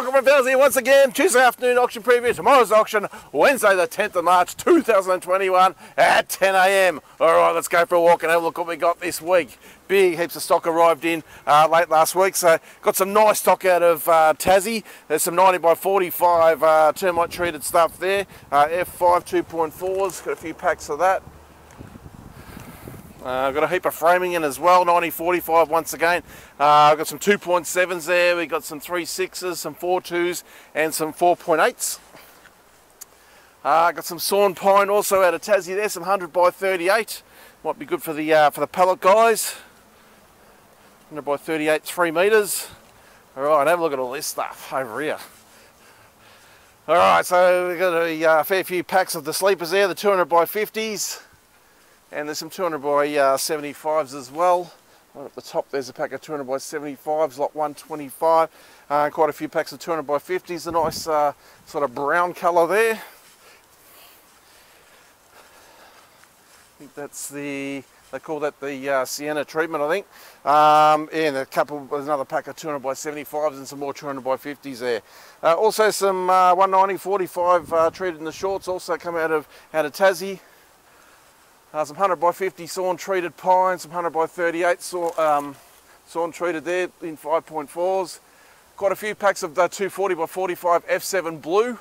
Michael from here once again. Tuesday afternoon auction preview. Tomorrow's auction, Wednesday the 10th of March 2021 at 10 a.m. All right, let's go for a walk and have a look what we got this week. Big heaps of stock arrived in uh, late last week, so got some nice stock out of uh, Tassie. There's some 90 by 45 uh, termite treated stuff there. Uh, F5 2.4s, got a few packs of that. Uh, got a heap of framing in as well, 9045 once again. Uh, I've got some 2.7s there, we've got some 3.6s, some 4.2s and some 4.8s. Uh, got some sawn pine also out of Tassie there, some 100 by 38. Might be good for the uh, for the pallet guys. 100 by 38, 3 metres. Alright, have a look at all this stuff over here. Alright, so we've got a uh, fair few packs of the sleepers there, the 200 by 50s and there's some 200 by uh, 75s as well. Right at the top there's a pack of 200 by 75s, lot 125. Uh, quite a few packs of 200 by 50s, a nice uh, sort of brown colour there. I think that's the, they call that the uh, Sienna treatment I think. Um, and a couple, another pack of 200 by 75s and some more 200 by 50s there. Uh, also some uh, 190 45 uh, treated in the shorts also come out of, out of Tassie. Uh, some 100 by 50 sawn treated pine, some 100 by 38 sawn, um, sawn treated there in 5.4s. Quite a few packs of the 240 by 45 F7 blue.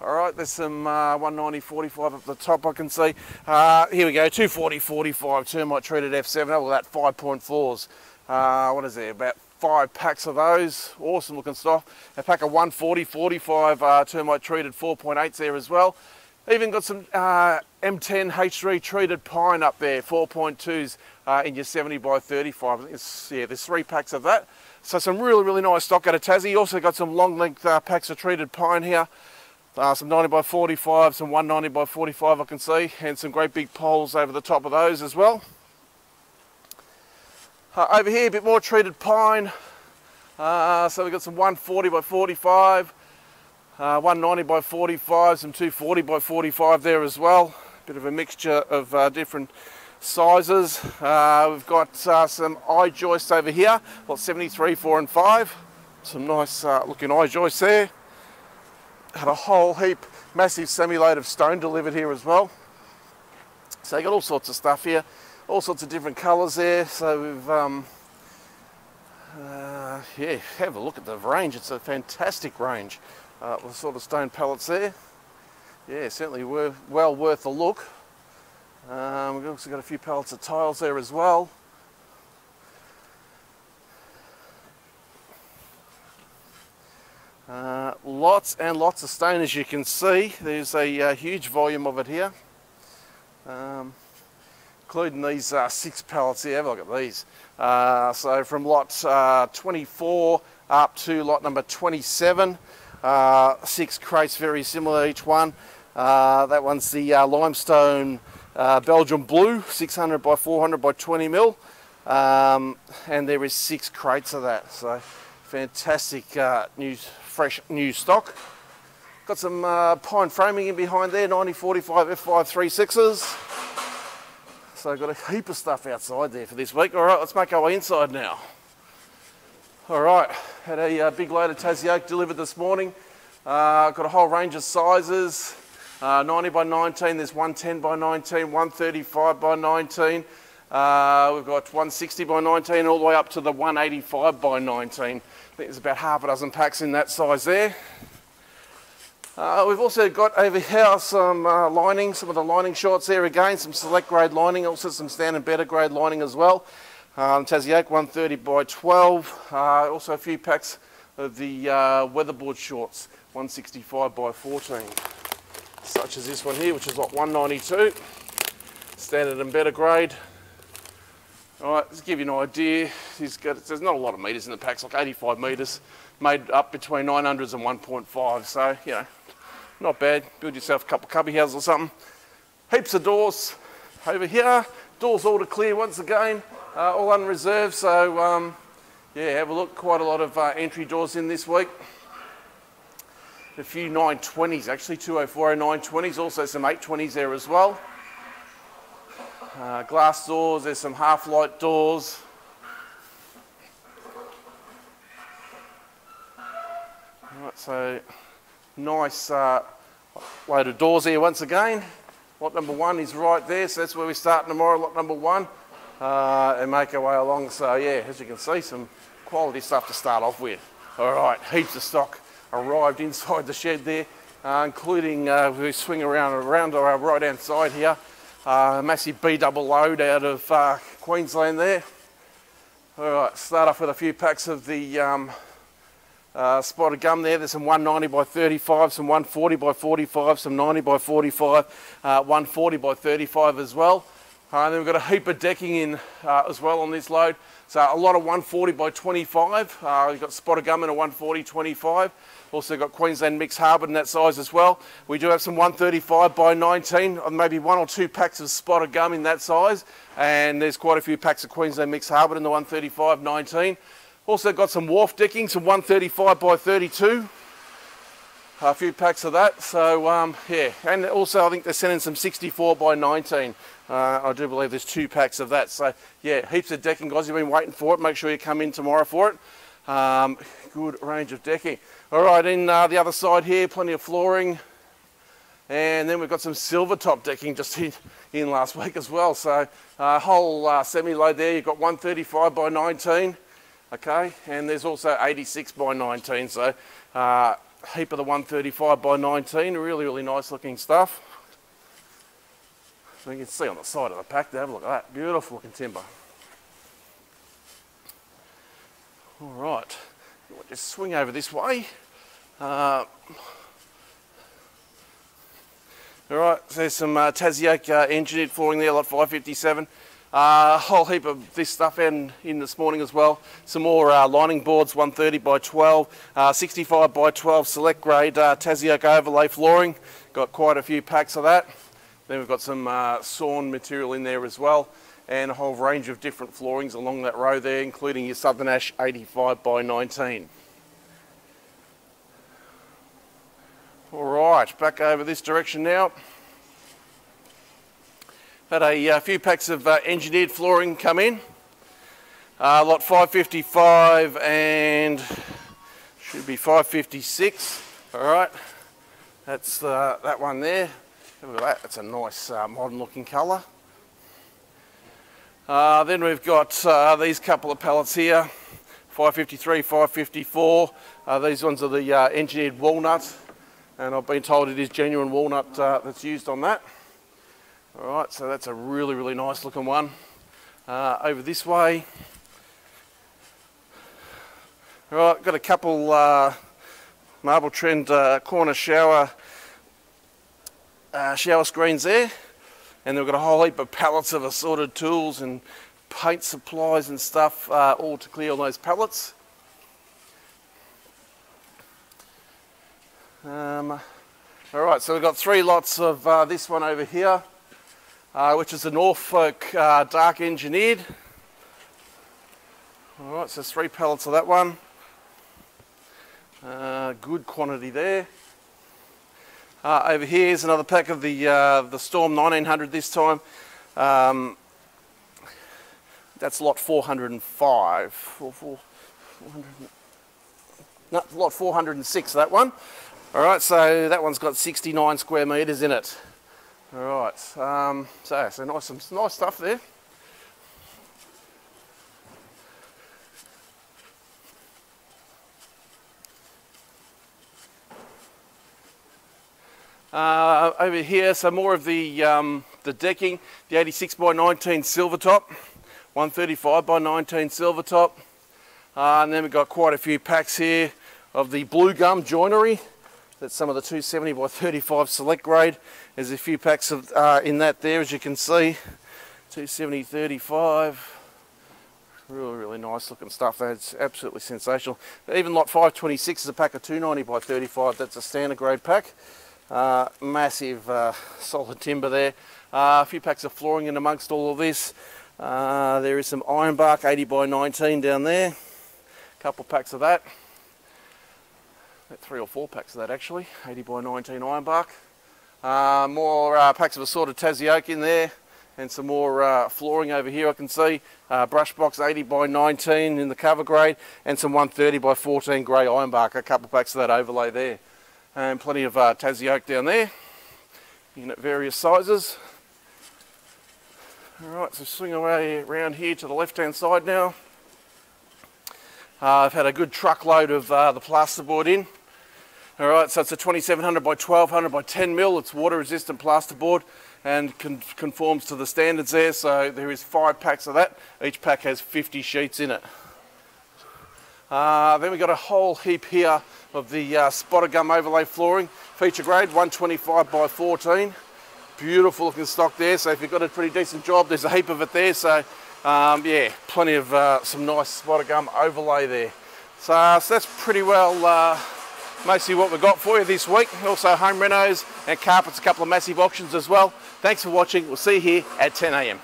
All right, there's some uh, 190 45 up the top I can see. Uh, here we go, 240 45 termite treated F7, all that 5.4s. Uh, what is there, about five packs of those. Awesome looking stuff. A pack of 140 45 uh, termite treated 4.8s there as well. Even got some uh, M10 H3 treated pine up there, 4.2s uh, in your 70 by 35. yeah, there's three packs of that. So some really, really nice stock out of Tassie. Also got some long length uh, packs of treated pine here. Uh, some 90 by 45, some 190 by 45 I can see, and some great big poles over the top of those as well. Uh, over here, a bit more treated pine. Uh, so we've got some 140 by 45, uh, 190 by 45, some 240 by 45 there as well. Bit of a mixture of uh, different sizes. Uh, we've got uh, some I-joists over here, what 73, 4 and 5. Some nice uh, looking I-joists there. Had a whole heap, massive semi-load of stone delivered here as well. So you got all sorts of stuff here, all sorts of different colours there. So we've, um, uh, yeah, have a look at the range. It's a fantastic range uh, the sort of stone pallets there. Yeah, certainly were well worth a look. Um, we've also got a few pallets of tiles there as well. Uh, lots and lots of stone as you can see. There's a uh, huge volume of it here. Um, including these uh, six pallets here. Have a look at these. Uh, so from lot uh, 24 up to lot number 27. Uh, six crates, very similar each one. Uh, that one's the uh, limestone Belgian blue, 600 by 400 by 20 mil. Um, and there is six crates of that. So fantastic uh, new, fresh new stock. Got some uh, pine framing in behind there, 9045 F536s. So I've got a heap of stuff outside there for this week. All right, let's make our way inside now. All right, had a uh, big load of Tassie oak delivered this morning. Uh, got a whole range of sizes, uh, 90 by 19, there's 110 by 19, 135 by 19. Uh, we've got 160 by 19 all the way up to the 185 by 19. I think there's about half a dozen packs in that size there. Uh, we've also got over here some uh, lining, some of the lining shorts there again, some select grade lining, also some standard better grade lining as well. Um, Tassie Oak 130 by 12. Uh, also a few packs of the uh, weatherboard shorts 165 by 14. Such as this one here, which is like 192. Standard and better grade. All right, to give you an idea, got, there's not a lot of metres in the packs, like 85 metres, made up between 900s and 1.5. So, you know, not bad. Build yourself a couple of cubby houses or something. Heaps of doors over here. Doors all to clear once again uh, all unreserved. So um, yeah, have a look. Quite a lot of uh, entry doors in this week. A few 920s, actually 204 920s. Also some 820s there as well. Uh, glass doors. There's some half light doors. Right, so nice uh, load of doors here once again. Lot number one is right there, so that's where we start tomorrow, lot number one, uh, and make our way along. So yeah, as you can see, some quality stuff to start off with. All right, heaps of stock arrived inside the shed there, uh, including uh, we swing around around our right hand side here, uh, massive B double load out of uh, Queensland there. All right, start off with a few packs of the um, uh, spotted gum there. There's some 190 by 35, some 140 by 45, some 90 by 45, uh, 140 by 35 as well. Uh, and then we've got a heap of decking in uh, as well on this load. So a lot of 140 by 25. Uh, we've got spotted gum in a 140 25. Also got Queensland mixed hardwood in that size as well. We do have some 135 by 19, or maybe one or two packs of spotted gum in that size. And there's quite a few packs of Queensland mixed hardwood in the 135 19. Also got some wharf decking, some 135 by 32. A few packs of that. So um, yeah, and also I think they're sending some 64 by 19. Uh, I do believe there's two packs of that. So yeah, heaps of decking, guys. You've been waiting for it. Make sure you come in tomorrow for it. Um, good range of decking. All right, in uh, the other side here, plenty of flooring. And then we've got some silver top decking just in, in last week as well. So uh, whole uh, semi-load there, you've got 135 by 19 okay and there's also 86 by 19 so uh, heap of the 135 by 19 really really nice looking stuff. So you can see on the side of the pack there have a look at that. Beautiful looking timber. All right. We'll just swing over this way. Uh, all right, so there's some uh, Tassie Oak uh, engineered flooring there, lot 557. A uh, whole heap of this stuff in, in this morning as well. Some more uh, lining boards, 130 by 12, uh, 65 by 12 select grade uh, Oak overlay flooring. Got quite a few packs of that. Then we've got some sawn material in there as well and a whole range of different floorings along that row there, including your Southern Ash 85 by 19. All right, back over this direction now. Had a, a uh, few packs of uh, engineered flooring come in. Uh, lot 555 and should be 556. All right, that's uh, that one there. Look at that, that's a nice uh, modern looking colour. Uh, then we've got these couple of pallets here, 553, 554. these ones are the engineered walnut and I've been told it is genuine walnut that's used on that. All right, so that's a really, really nice looking one. Uh, over this way. All right, got a couple uh, Marble Trend uh, corner shower uh, shower screens there. And they've got a whole heap of pallets of assorted tools and paint supplies and stuff uh, all to clear on those pallets. Um, all right, so we've got three lots of uh, this one over here uh, which is a Norfolk uh, dark engineered. All right, so three pallets of that one. Uh, good quantity there. Uh, over here is another pack of the uh, the Storm 1900 this time. Um, that's lot 405. Four, four, 400, no, lot 406, that one. All right, so that one's got 69 square metres in it. All right, um, so, so nice, some nice stuff there. Uh, over here, so more of the, um, the decking, the 86 by 19 silver top, 135 by 19 silver top. Uh, and then we've got quite a few packs here of the blue gum joinery. That's some of the 270 by 35 select grade. There's a few packs of, uh, in that there as you can see. 270 35. Really, really nice looking stuff. That's absolutely sensational. Even lot 526 is a pack of 290 by 35. That's a standard grade pack. Uh, massive uh, solid timber there. Uh, a few packs of flooring in amongst all of this. Uh, there is some ironbark 80 by 19 down there. A couple packs of that three or four packs of that actually, 80 by 19 ironbark. Uh, more uh, packs of assorted Tassie oak in there, and some more uh, flooring over here I can see. Uh, brush box 80 by 19 in the cover grade and some 130 by 14 grey ironbark, a couple packs of that overlay there. And plenty of uh, Tassie oak down there, in at various sizes. Alright, so swing away around here to the left hand side now. Uh, I've had a good truckload of uh, the plasterboard in. Alright, so it's a 2700 by 1200 by 10 mil. It's water resistant plasterboard and con conforms to the standards there. So there is five packs of that. Each pack has 50 sheets in it. Uh, then we've got a whole heap here of the uh, gum overlay flooring. Feature grade 125 by 14. Beautiful looking stock there. So if you've got a pretty decent job, there's a heap of it there. So um, yeah, plenty of uh, some nice spotted gum overlay there. So, so that's pretty well uh, mostly what we've got for you this week. Also home renos and carpets, a couple of massive auctions as well. Thanks for watching. We'll see you here at 10am.